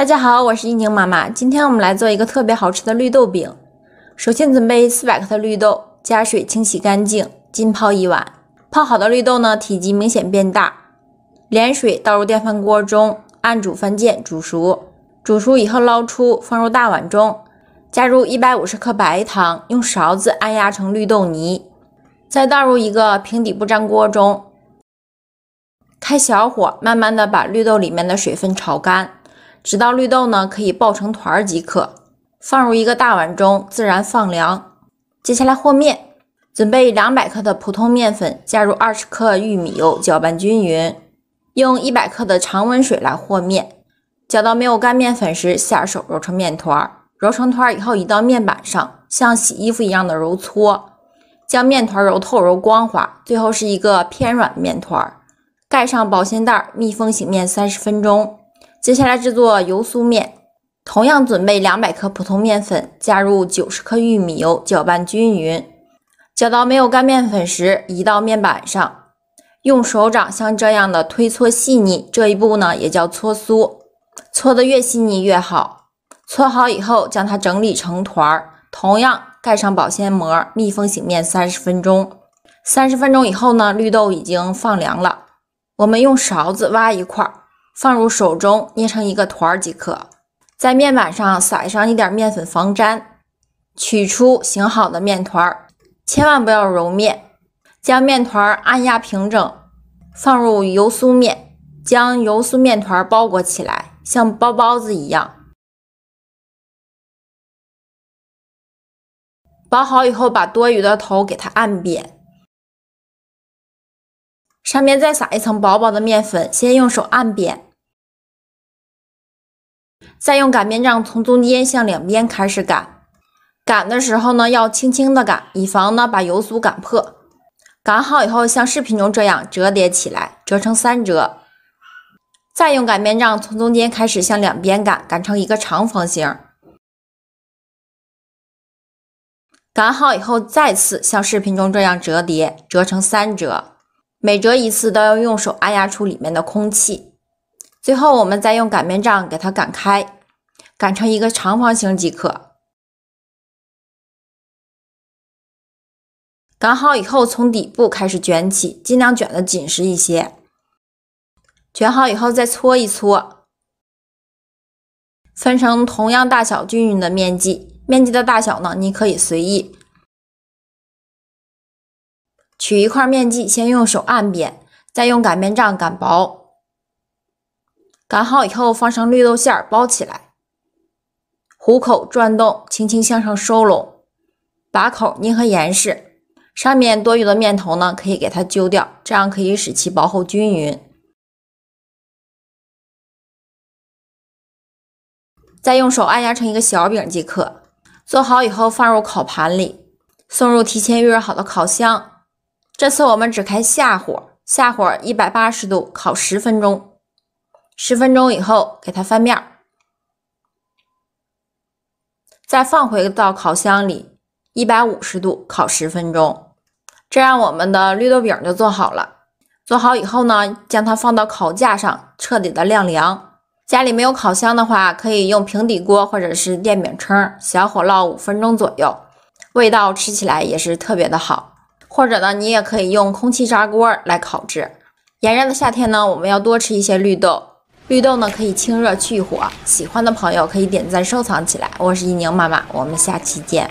大家好，我是一宁妈妈。今天我们来做一个特别好吃的绿豆饼。首先准备四百克的绿豆，加水清洗干净，浸泡一晚。泡好的绿豆呢，体积明显变大，连水倒入电饭锅中，按煮饭键煮熟。煮熟以后捞出，放入大碗中，加入一百五十克白糖，用勺子按压成绿豆泥，再倒入一个平底不粘锅中，开小火，慢慢的把绿豆里面的水分炒干。直到绿豆呢可以爆成团儿即可，放入一个大碗中，自然放凉。接下来和面，准备两百克的普通面粉，加入二十克玉米油，搅拌均匀。用一百克的常温水来和面，搅到没有干面粉时，下手揉成面团儿。揉成团儿以后，移到面板上，像洗衣服一样的揉搓，将面团揉透、揉光滑，最后是一个偏软的面团儿。盖上保鲜袋，密封醒面三十分钟。接下来制作油酥面，同样准备两百克普通面粉，加入九十克玉米油，搅拌均匀。搅到没有干面粉时，移到面板上，用手掌像这样的推搓细腻。这一步呢，也叫搓酥，搓得越细腻越好。搓好以后，将它整理成团儿，同样盖上保鲜膜，密封醒面三十分钟。三十分钟以后呢，绿豆已经放凉了，我们用勺子挖一块。放入手中，捏成一个团儿即可。在面板上撒上一点面粉防粘。取出醒好的面团儿，千万不要揉面，将面团儿按压平整，放入油酥面，将油酥面团包裹起来，像包包子一样。包好以后，把多余的头给它按扁。上面再撒一层薄薄的面粉，先用手按扁，再用擀面杖从中间向两边开始擀。擀的时候呢，要轻轻的擀，以防呢把油酥擀破。擀好以后，像视频中这样折叠起来，折成三折。再用擀面杖从中间开始向两边擀，擀成一个长方形。擀好以后，再次像视频中这样折叠，折成三折。每折一次都要用手按压出里面的空气，最后我们再用擀面杖给它擀开，擀成一个长方形即可。擀好以后，从底部开始卷起，尽量卷的紧实一些。卷好以后再搓一搓，分成同样大小均匀的面剂，面剂的大小呢，你可以随意。取一块面剂，先用手按扁，再用擀面杖擀薄。擀好以后，放上绿豆馅儿包起来，虎口转动，轻轻向上收拢，把口捏合严实。上面多余的面头呢，可以给它揪掉，这样可以使其薄厚均匀。再用手按压成一个小饼即可。做好以后，放入烤盘里，送入提前预热好的烤箱。这次我们只开下火，下火一百八十度烤十分钟。十分钟以后，给它翻面，再放回到烤箱里，一百五十度烤十分钟。这样我们的绿豆饼就做好了。做好以后呢，将它放到烤架上，彻底的晾凉。家里没有烤箱的话，可以用平底锅或者是电饼铛，小火烙五分钟左右，味道吃起来也是特别的好。或者呢，你也可以用空气炸锅来烤制。炎热的夏天呢，我们要多吃一些绿豆。绿豆呢可以清热去火，喜欢的朋友可以点赞收藏起来。我是一宁妈妈，我们下期见。